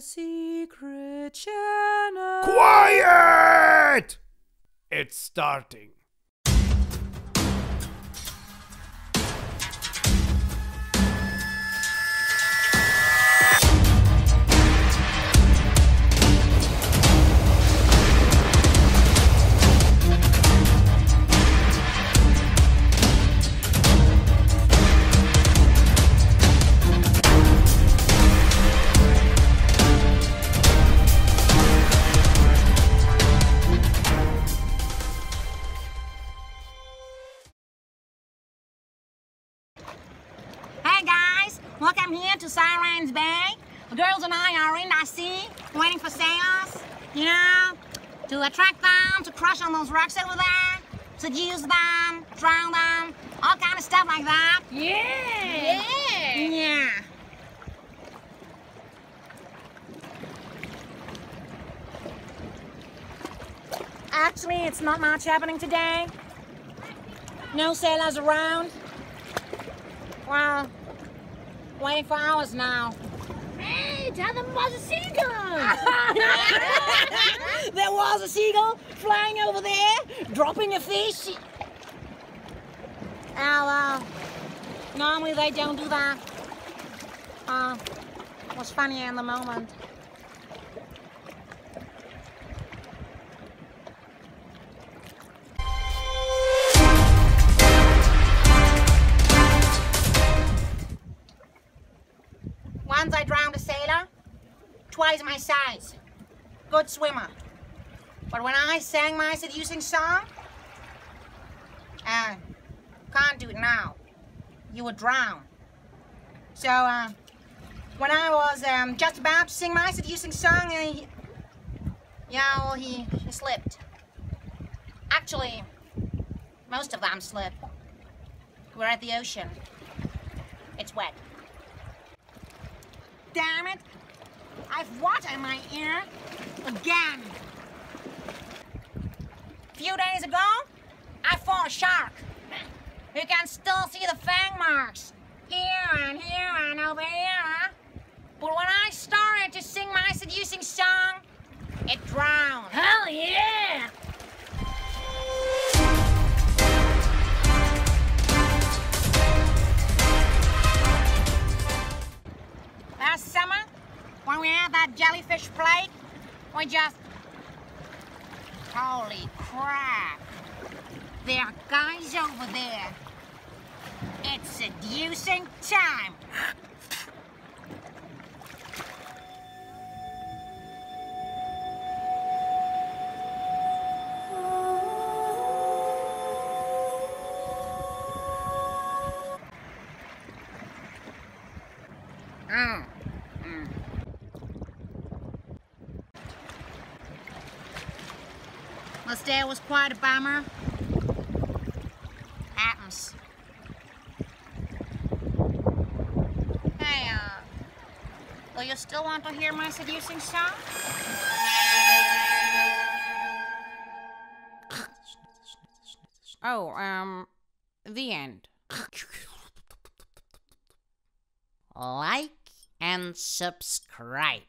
secret channel. Quiet! It's starting. Welcome here to Sirens Bay. The girls and I are in the sea, waiting for sailors, you know, to attract them, to crush on those rocks over there, seduce them, drown them, all kind of stuff like that. Yeah. Yeah. Yeah. Actually, it's not much happening today. No sailors around. Well, waiting for hours now. Hey, tell them was a seagull. there was a seagull flying over there, dropping a fish. Oh, well, normally they don't do that. Uh, it was funny in the moment. Sailor, twice my size. Good swimmer. But when I sang my seducing song, uh, can't do it now. You would drown. So, uh, when I was um, just about to sing my seducing song, uh, he, yeah, well, he, he slipped. Actually, most of them slip. We're at the ocean. It's wet. Damn it! I've water in my ear again. A Few days ago, I fought a shark. You can still see the fang marks here and here and over here. We that jellyfish plate, we just. Holy crap! There are guys over there. It's seducing time. Mm. Mm. This day was quite a bummer. Happens. Hey, uh, do you still want to hear my seducing song? Oh, um, the end. Like and subscribe.